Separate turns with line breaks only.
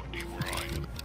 exactly where I am.